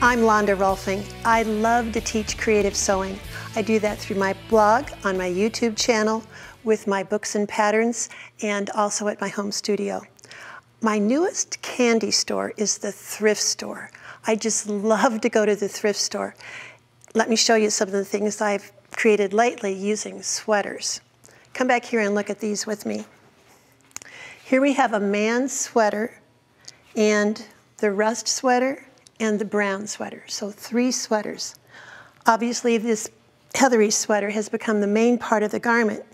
I'm Londa Rohlfing. I love to teach creative sewing. I do that through my blog, on my YouTube channel, with my books and patterns, and also at my home studio. My newest candy store is the thrift store. I just love to go to the thrift store. Let me show you some of the things I've created lately using sweaters. Come back here and look at these with me. Here we have a man's sweater and the rust sweater and the brown sweater. So three sweaters. Obviously this heathery sweater has become the main part of the garment.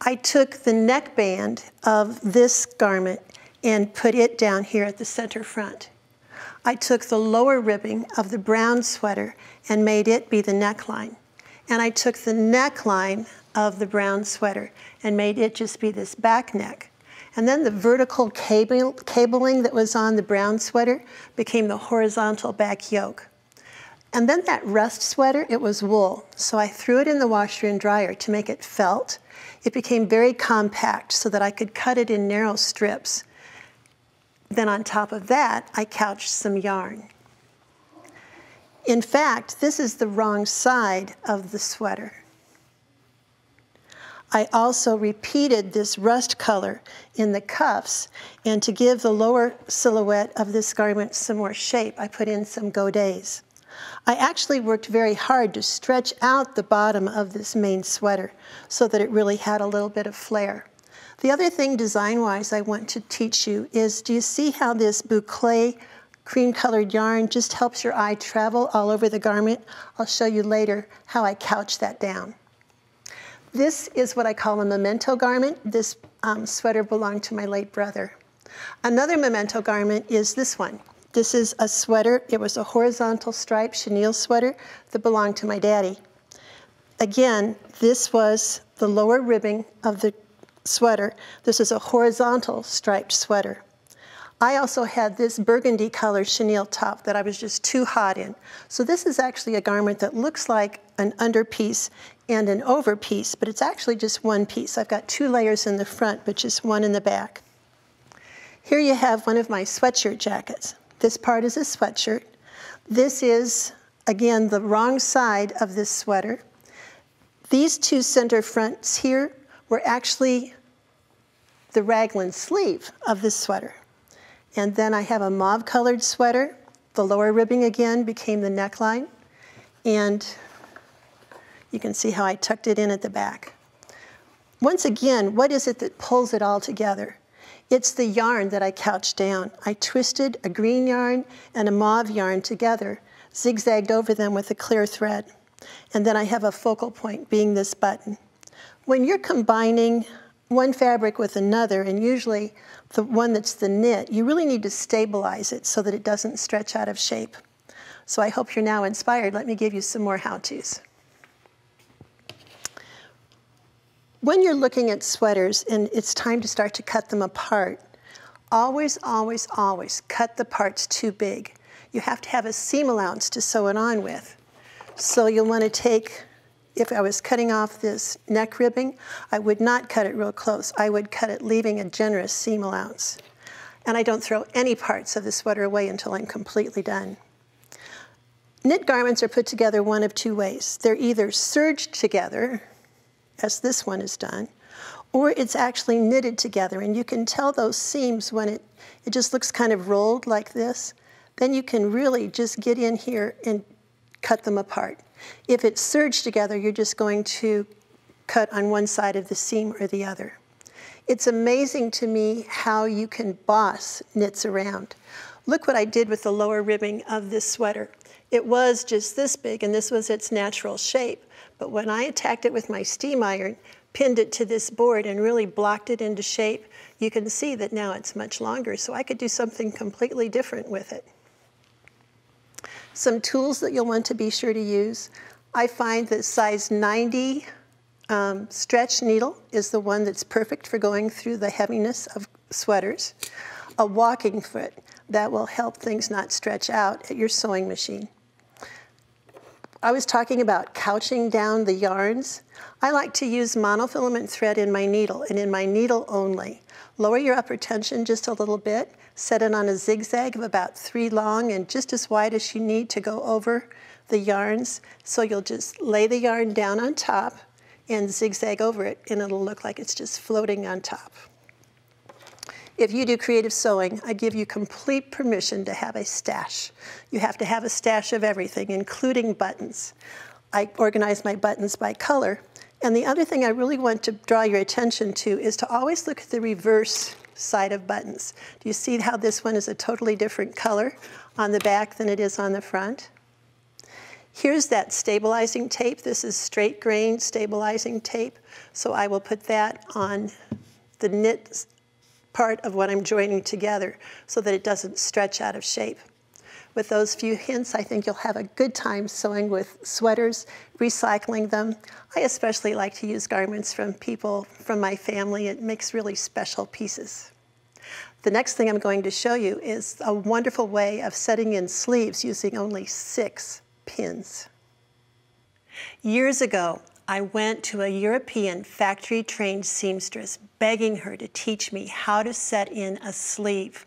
I took the neckband of this garment and put it down here at the center front. I took the lower ribbing of the brown sweater and made it be the neckline. And I took the neckline of the brown sweater and made it just be this back neck. And then the vertical cable, cabling that was on the brown sweater became the horizontal back yoke. And then that rust sweater, it was wool. So I threw it in the washer and dryer to make it felt. It became very compact so that I could cut it in narrow strips. Then on top of that, I couched some yarn. In fact, this is the wrong side of the sweater. I also repeated this rust color in the cuffs, and to give the lower silhouette of this garment some more shape, I put in some godets. I actually worked very hard to stretch out the bottom of this main sweater so that it really had a little bit of flare. The other thing design-wise I want to teach you is, do you see how this boucle cream-colored yarn just helps your eye travel all over the garment? I'll show you later how I couch that down. This is what I call a memento garment. This um, sweater belonged to my late brother. Another memento garment is this one. This is a sweater. It was a horizontal striped chenille sweater that belonged to my daddy. Again, this was the lower ribbing of the sweater. This is a horizontal striped sweater. I also had this burgundy colored chenille top that I was just too hot in. So this is actually a garment that looks like an underpiece and an over piece, but it's actually just one piece. I've got two layers in the front, but just one in the back. Here you have one of my sweatshirt jackets. This part is a sweatshirt. This is, again, the wrong side of this sweater. These two center fronts here were actually the raglan sleeve of this sweater. And then I have a mauve colored sweater. The lower ribbing again became the neckline. And you can see how I tucked it in at the back. Once again, what is it that pulls it all together? It's the yarn that I couched down. I twisted a green yarn and a mauve yarn together, zigzagged over them with a clear thread. And then I have a focal point being this button. When you're combining one fabric with another, and usually the one that's the knit, you really need to stabilize it so that it doesn't stretch out of shape. So I hope you're now inspired. Let me give you some more how-tos. When you're looking at sweaters and it's time to start to cut them apart, always, always, always cut the parts too big. You have to have a seam allowance to sew it on with. So you'll want to take, if I was cutting off this neck ribbing, I would not cut it real close. I would cut it leaving a generous seam allowance. And I don't throw any parts of the sweater away until I'm completely done. Knit garments are put together one of two ways. They're either serged together, as this one is done, or it's actually knitted together. And you can tell those seams when it, it just looks kind of rolled like this. Then you can really just get in here and cut them apart. If it's serged together, you're just going to cut on one side of the seam or the other. It's amazing to me how you can boss knits around. Look what I did with the lower ribbing of this sweater. It was just this big, and this was its natural shape. But when I attacked it with my steam iron, pinned it to this board and really blocked it into shape, you can see that now it's much longer. So I could do something completely different with it. Some tools that you'll want to be sure to use. I find that size 90 um, stretch needle is the one that's perfect for going through the heaviness of sweaters. A walking foot, that will help things not stretch out at your sewing machine. I was talking about couching down the yarns. I like to use monofilament thread in my needle and in my needle only. Lower your upper tension just a little bit, Set it on a zigzag of about three long and just as wide as you need to go over the yarns. So you'll just lay the yarn down on top and zigzag over it and it'll look like it's just floating on top. If you do creative sewing, I give you complete permission to have a stash. You have to have a stash of everything, including buttons. I organize my buttons by color. And the other thing I really want to draw your attention to is to always look at the reverse side of buttons. Do you see how this one is a totally different color on the back than it is on the front? Here's that stabilizing tape. This is straight grain stabilizing tape. So I will put that on the knit part of what I'm joining together so that it doesn't stretch out of shape. With those few hints, I think you'll have a good time sewing with sweaters, recycling them. I especially like to use garments from people from my family. It makes really special pieces. The next thing I'm going to show you is a wonderful way of setting in sleeves using only six pins. Years ago, I went to a European factory trained seamstress begging her to teach me how to set in a sleeve.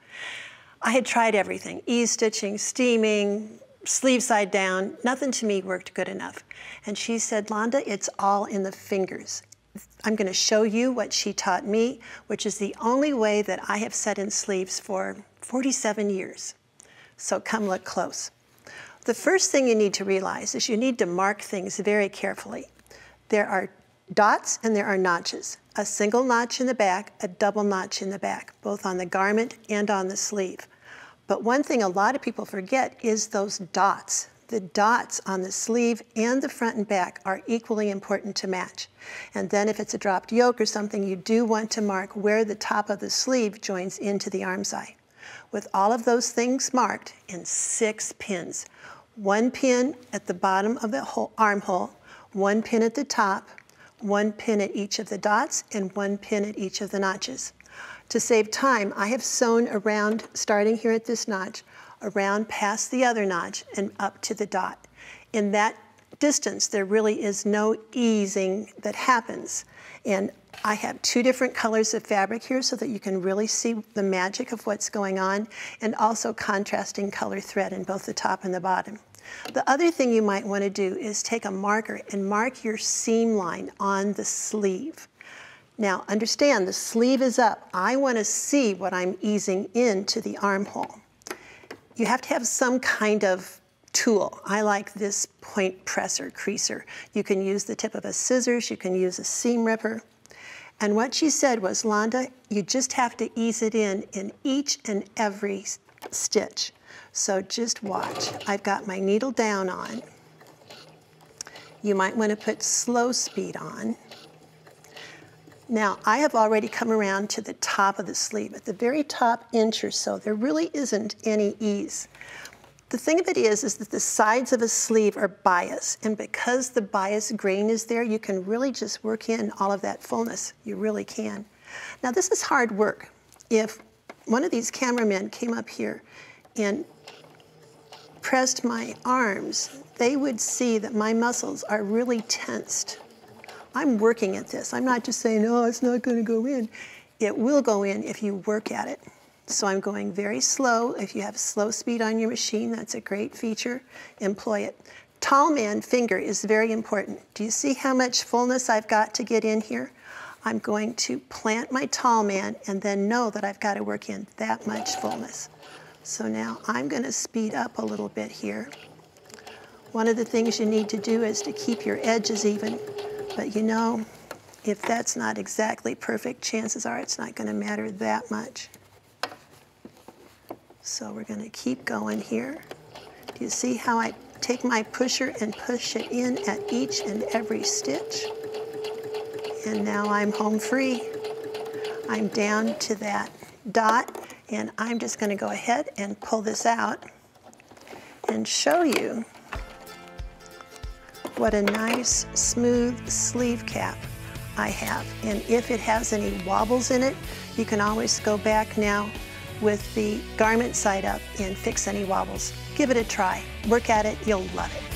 I had tried everything, ease-stitching, steaming, sleeve side down, nothing to me worked good enough. And she said, Londa, it's all in the fingers. I'm gonna show you what she taught me, which is the only way that I have set in sleeves for 47 years. So come look close. The first thing you need to realize is you need to mark things very carefully. There are dots and there are notches. A single notch in the back, a double notch in the back, both on the garment and on the sleeve. But one thing a lot of people forget is those dots. The dots on the sleeve and the front and back are equally important to match. And then if it's a dropped yoke or something, you do want to mark where the top of the sleeve joins into the armscye. With all of those things marked in six pins, one pin at the bottom of the armhole, one pin at the top, one pin at each of the dots, and one pin at each of the notches. To save time, I have sewn around, starting here at this notch, around past the other notch and up to the dot. In that distance, there really is no easing that happens. And I have two different colors of fabric here so that you can really see the magic of what's going on and also contrasting color thread in both the top and the bottom. The other thing you might want to do is take a marker and mark your seam line on the sleeve. Now understand the sleeve is up. I want to see what I'm easing into the armhole. You have to have some kind of tool. I like this point presser creaser. You can use the tip of a scissors, you can use a seam ripper. And what she said was, Londa, you just have to ease it in in each and every stitch. So just watch. I've got my needle down on. You might want to put slow speed on. Now, I have already come around to the top of the sleeve. At the very top inch or so, there really isn't any ease. The thing of it is, is that the sides of a sleeve are bias, and because the bias grain is there, you can really just work in all of that fullness. You really can. Now, this is hard work. If one of these cameramen came up here and pressed my arms, they would see that my muscles are really tensed. I'm working at this. I'm not just saying, oh, it's not going to go in. It will go in if you work at it. So I'm going very slow. If you have slow speed on your machine, that's a great feature. Employ it. Tall man finger is very important. Do you see how much fullness I've got to get in here? I'm going to plant my tall man and then know that I've got to work in that much fullness. So now I'm going to speed up a little bit here. One of the things you need to do is to keep your edges even. But you know, if that's not exactly perfect, chances are it's not going to matter that much. So we're going to keep going here. Do you see how I take my pusher and push it in at each and every stitch? And now I'm home free. I'm down to that dot and I'm just going to go ahead and pull this out and show you what a nice smooth sleeve cap I have. And if it has any wobbles in it, you can always go back now with the garment side up and fix any wobbles. Give it a try. Work at it, you'll love it.